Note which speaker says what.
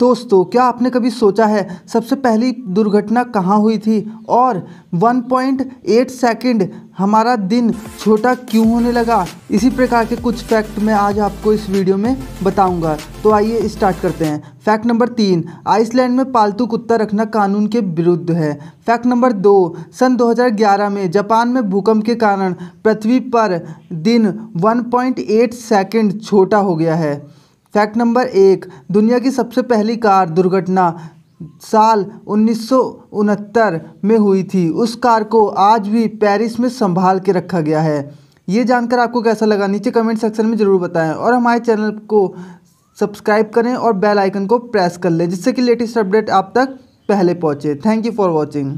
Speaker 1: दोस्तों, क्या आपने कभी सोचा है सबसे पहली दुर्घटना कहाँ हुई थी? और 1.8 सेकंड हमारा दिन छोटा क्यों होने लगा? इसी प्रकार के कुछ फैक्ट मैं आज आपको इस वीडियो में बताऊँगा। तो आइए स्टार्ट करते हैं। फैक्ट नंबर तीन आइसलैंड में पालतू कुत्ता रखना कानून के विरुद्ध है। फैक्ट नंबर दो, सन 2011 में जापान में भूकंप के कारण पृथ्वी पर दिन 1.8 सेकंड छोटा हो गया है। फैक्ट नंबर एक, दुनिया की सबसे पहली कार दुर्घटना साल उन्नीस सौ उनहत्तर में हुई थी। उस कार को आज भी पेरिस में संभाल के रखा गया है। ये जानकर आपको कैसा लगा? नीचे कमेंट सेक्शन में ज़रूर बताएँ और हमारे चैनल को सब्सक्राइब करें और बेल आइकन को प्रेस कर लें, जिससे कि लेटेस्ट अपडेट आप तक पहले पहुँचे। Thank you for watching.